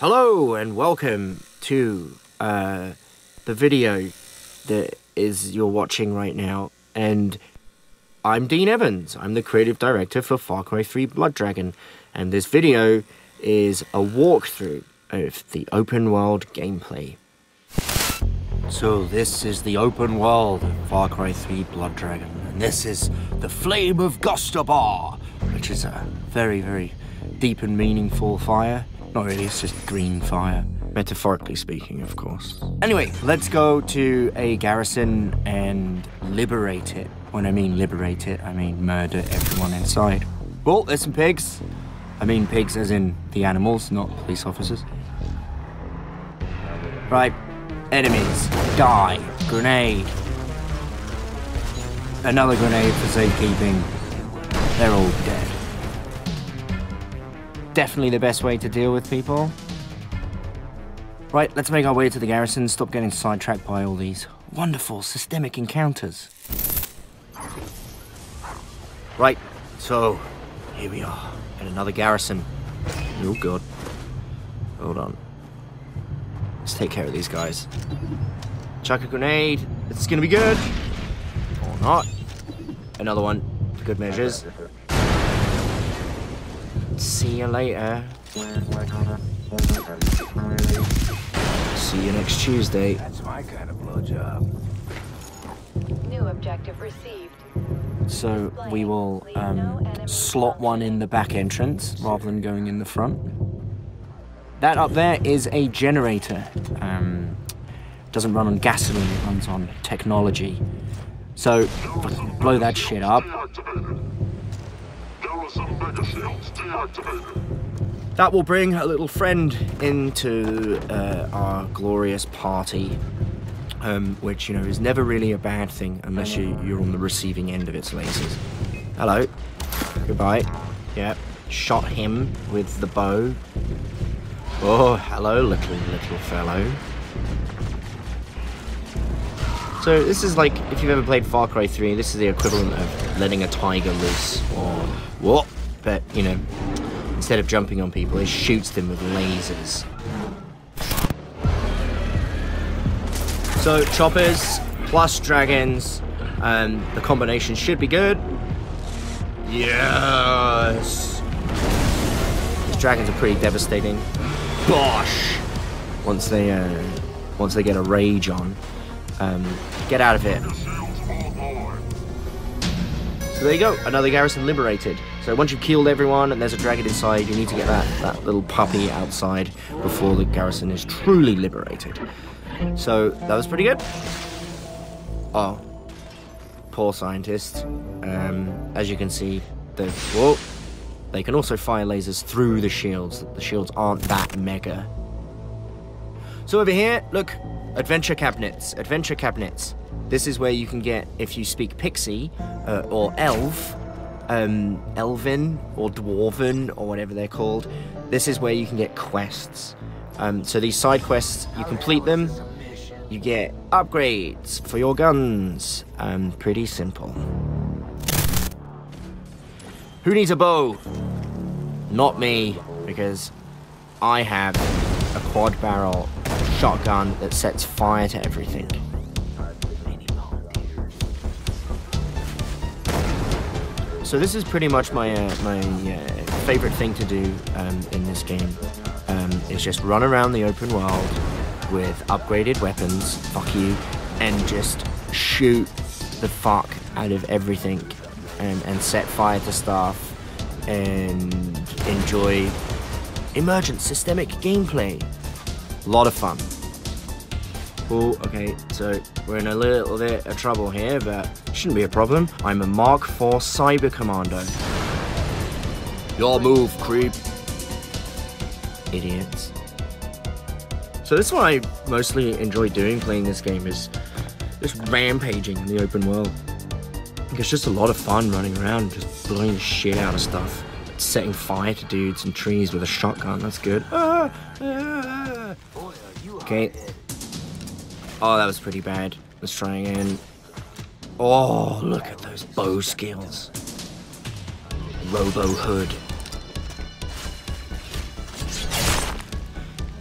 Hello and welcome to uh, the video that is you're watching right now. And I'm Dean Evans. I'm the creative director for Far Cry 3 Blood Dragon. And this video is a walkthrough of the open world gameplay. So this is the open world of Far Cry 3 Blood Dragon. And this is the Flame of Gostabar, which is a very, very deep and meaningful fire. Not really, it's just green fire. Metaphorically speaking, of course. Anyway, let's go to a garrison and liberate it. When I mean liberate it, I mean murder everyone inside. Well, there's some pigs. I mean pigs as in the animals, not police officers. Right, enemies, die, grenade. Another grenade for safekeeping. They're all dead definitely the best way to deal with people. Right, let's make our way to the garrison, stop getting sidetracked by all these wonderful systemic encounters. Right, so here we are at another garrison. Oh god. Hold on. Let's take care of these guys. Chuck a grenade. It's gonna be good. Or not. Another one. Good measures. See you later. See you next Tuesday. That's my kind of blowjob. New objective received. So we will um, slot one in the back entrance rather than going in the front. That up there is a generator. Um, doesn't run on gasoline, it runs on technology. So blow that shit up. That will bring a little friend into uh, our glorious party, um, which, you know, is never really a bad thing unless you, you're on the receiving end of its lasers. Hello. Goodbye. Yep. Shot him with the bow. Oh, hello, little, little fellow. So this is like, if you've ever played Far Cry 3, this is the equivalent of letting a tiger loose, or what? But, you know, instead of jumping on people, it shoots them with lasers. So, choppers plus dragons, and the combination should be good. Yes! These dragons are pretty devastating. Bosh! Once they, uh, once they get a rage on. Um, get out of here. So there you go, another garrison liberated. So once you've killed everyone and there's a dragon inside, you need to get that, that little puppy outside before the garrison is truly liberated. So that was pretty good. Oh, poor scientist. Um, as you can see, the whoa, they can also fire lasers through the shields. The shields aren't that mega. So over here, look, adventure cabinets, adventure cabinets. This is where you can get, if you speak Pixie uh, or Elf, um, Elven or Dwarven or whatever they're called, this is where you can get quests. Um, so these side quests, you complete them, you get upgrades for your guns. Um, pretty simple. Who needs a bow? Not me, because I have a quad barrel shotgun that sets fire to everything. So this is pretty much my uh, my uh, favorite thing to do um, in this game. Um, is just run around the open world with upgraded weapons, fuck you, and just shoot the fuck out of everything and, and set fire to stuff and enjoy emergent systemic gameplay. A lot of fun. Cool, okay, so we're in a little bit of trouble here, but shouldn't be a problem. I'm a Mark IV Cyber Commando. Your move, creep. Idiots. So this is what I mostly enjoy doing playing this game is just rampaging in the open world. It's just a lot of fun running around, just blowing the shit out of stuff. Setting fire to dudes and trees with a shotgun, that's good. Ah, ah. Okay, Oh, that was pretty bad. Let's try again. Oh, look at those bow skills. Robo Hood.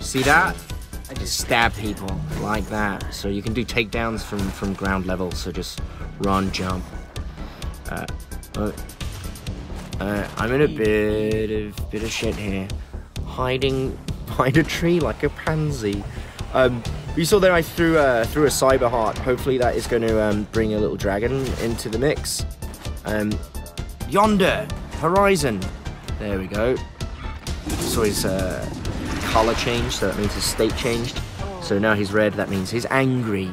See that? I just stab people like that. So you can do takedowns from, from ground level. So just run, jump. Uh, uh, uh, I'm in a bit of bit of shit here, hiding behind a tree like a pansy. Um, you saw there I threw a, threw a cyber heart. Hopefully that is going to um, bring a little dragon into the mix. Um, yonder, horizon. There we go. Saw his uh, color change, so that means his state changed. So now he's red. That means he's angry.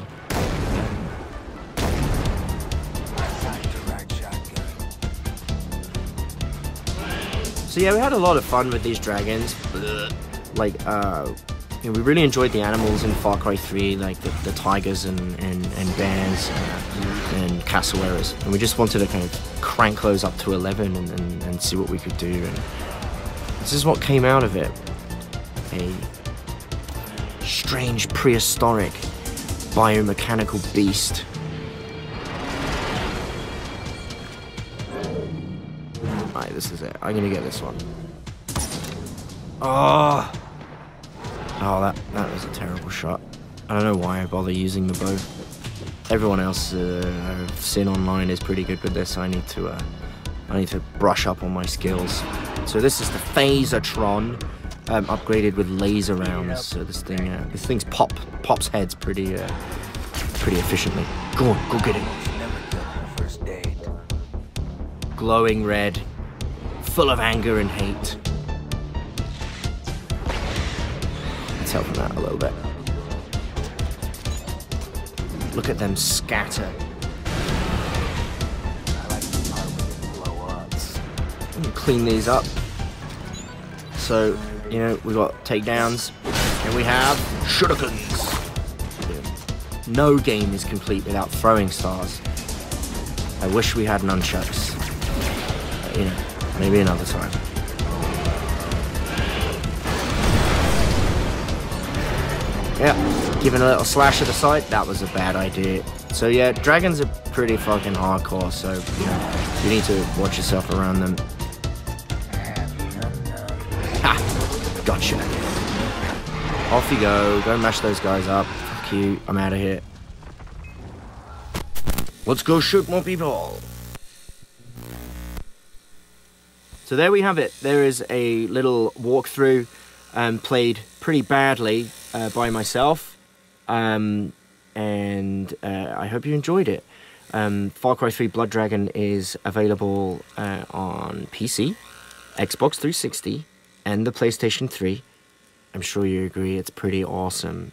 So yeah, we had a lot of fun with these dragons. Like, uh, you know, we really enjoyed the animals in Far Cry 3, like the, the tigers and, and, and bears uh, and cassowaries. And we just wanted to kind of crank those up to 11 and, and, and see what we could do. And this is what came out of it. A strange prehistoric biomechanical beast. Alright, this is it. I'm gonna get this one. Oh! Oh, that, that was a terrible shot. I don't know why I bother using the bow. Everyone else uh, I've seen online is pretty good with this. I need to, uh, I need to brush up on my skills. So this is the Phasertron, um, upgraded with laser rounds. So this thing, uh, this thing's pop pops heads pretty, uh, pretty efficiently. Go on, go get it. Never killed your first date. glowing red, full of anger and hate. Let's help him out a little bit. Look at them scatter. Clean these up. So, you know, we got takedowns, and we have shurikens. No game is complete without throwing stars. I wish we had nunchucks. But, you know, maybe another time. Yeah, giving a little slash to the side, that was a bad idea. So yeah, dragons are pretty fucking hardcore, so you know, you need to watch yourself around them. Ha! Gotcha. Off you go, go mash those guys up. Fuck you, I'm out of here. Let's go shoot more people. So there we have it. There is a little walkthrough um, played pretty badly uh, by myself. Um, and uh, I hope you enjoyed it. Um, Far Cry 3 Blood Dragon is available uh, on PC, Xbox 360, and the PlayStation 3. I'm sure you agree it's pretty awesome.